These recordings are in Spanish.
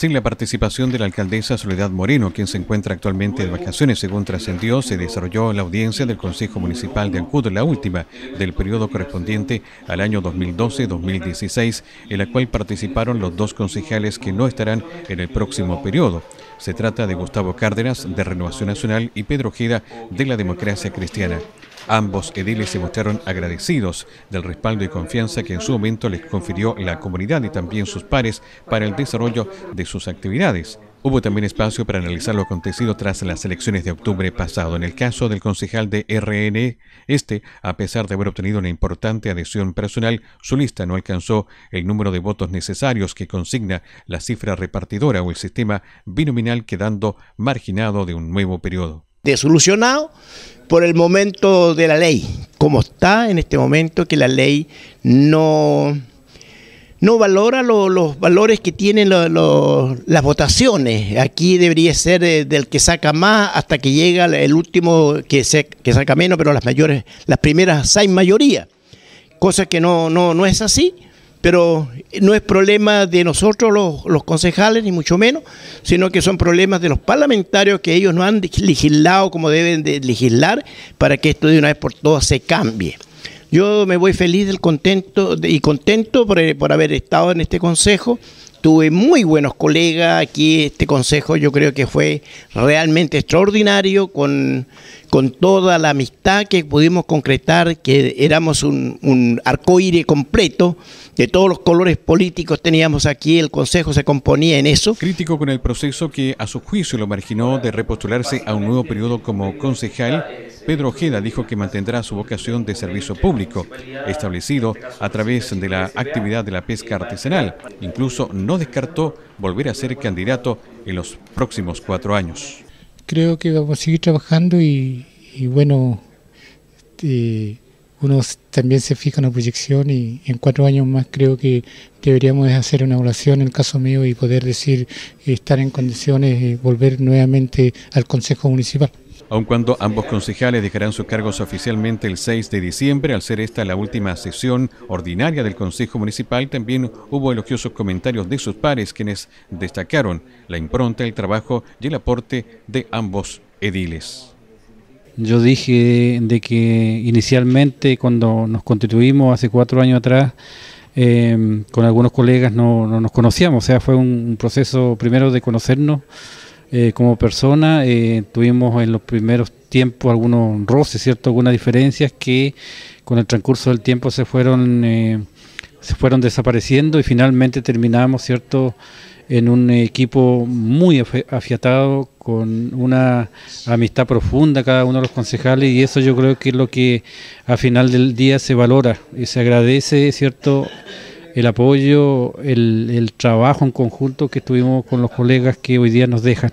sin la participación de la alcaldesa Soledad Moreno, quien se encuentra actualmente de vacaciones. Según trascendió, se desarrolló la audiencia del Consejo Municipal de Ancud, la última del periodo correspondiente al año 2012-2016, en la cual participaron los dos concejales que no estarán en el próximo periodo. Se trata de Gustavo Cárdenas, de Renovación Nacional, y Pedro Ojeda, de la Democracia Cristiana. Ambos ediles se mostraron agradecidos del respaldo y confianza que en su momento les confirió la comunidad y también sus pares para el desarrollo de sus actividades. Hubo también espacio para analizar lo acontecido tras las elecciones de octubre pasado. En el caso del concejal de RN, este, a pesar de haber obtenido una importante adhesión personal, su lista no alcanzó el número de votos necesarios que consigna la cifra repartidora o el sistema binominal quedando marginado de un nuevo periodo. Desolucionado por el momento de la ley, como está en este momento que la ley no no valora los valores que tienen las votaciones. Aquí debería ser eh, del que saca más hasta que llega el último que, que saca menos, pero las mayores, las primeras hay mayoría. Cosa que no, no, no es así, pero no es problema de nosotros los, concejales, ni mucho menos, sino que son problemas de los parlamentarios que ellos no han legislado como deben de legislar para que esto de una vez por todas se cambie. Yo me voy feliz del contento y contento por haber estado en este consejo. Tuve muy buenos colegas aquí, este consejo yo creo que fue realmente extraordinario, con, con toda la amistad que pudimos concretar, que éramos un, un arcoíris completo, de todos los colores políticos teníamos aquí, el consejo se componía en eso. Crítico con el proceso que a su juicio lo marginó de repostularse a un nuevo periodo como concejal, Pedro Ojeda dijo que mantendrá su vocación de servicio público, establecido a través de la actividad de la pesca artesanal. Incluso no descartó volver a ser candidato en los próximos cuatro años. Creo que vamos a seguir trabajando y, bueno, este, uno también se fija la proyección y en cuatro años más creo que deberíamos hacer una evaluación en el caso mío y poder decir estar en condiciones de volver nuevamente al Consejo Municipal aun cuando ambos concejales dejarán sus cargos oficialmente el 6 de diciembre, al ser esta la última sesión ordinaria del Consejo Municipal, también hubo elogiosos comentarios de sus pares, quienes destacaron la impronta, el trabajo y el aporte de ambos ediles. Yo dije de que inicialmente cuando nos constituimos hace cuatro años atrás, eh, con algunos colegas no, nos conocíamos, o sea, fue un proceso primero de conocernos, eh, como persona. Eh, tuvimos en los primeros tiempos algunos roces, ¿cierto? Algunas diferencias que con el transcurso del tiempo se fueron, eh, se fueron desapareciendo y finalmente terminamos, ¿cierto? en un equipo muy afiatado, con una amistad profunda cada uno de los concejales y eso yo creo que es lo que al final del día se valora y se agradece, ¿cierto? El apoyo, el, trabajo en conjunto que tuvimos con los colegas que hoy día nos dejan.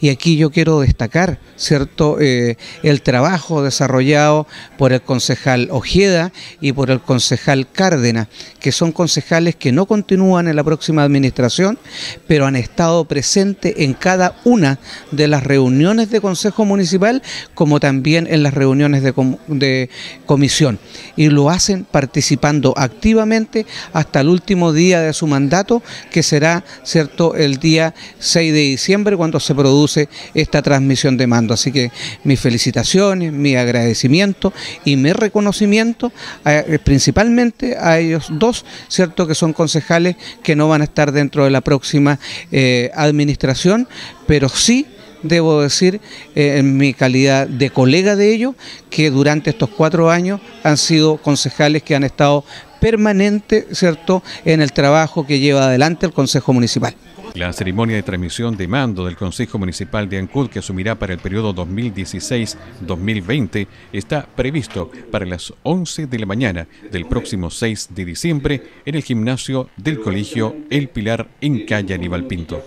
Y aquí yo quiero destacar, ¿cierto?, eh, el trabajo desarrollado por el concejal Ojeda y por el concejal Cárdenas, que son concejales que no continúan en la próxima administración, pero han estado presentes en cada una de las reuniones de Consejo Municipal, como también en las reuniones de, de comisión. Y lo hacen participando activamente hasta hasta el último día de su mandato, que será cierto el día 6 de diciembre cuando se produce esta transmisión de mando. Así que mis felicitaciones, mi agradecimiento y mi reconocimiento eh, principalmente a ellos dos, cierto que son concejales que no van a estar dentro de la próxima eh, administración, pero sí debo decir, eh, en mi calidad de colega de ellos, que durante estos cuatro años han sido concejales que han estado permanente, ¿cierto?, en el trabajo que lleva adelante el Consejo Municipal. La ceremonia de transmisión de mando del Consejo Municipal de Ancud, que asumirá para el periodo 2016-2020, está previsto para las 11 de la mañana del próximo 6 de diciembre en el gimnasio del Colegio El Pilar en calle Aníbal Pinto.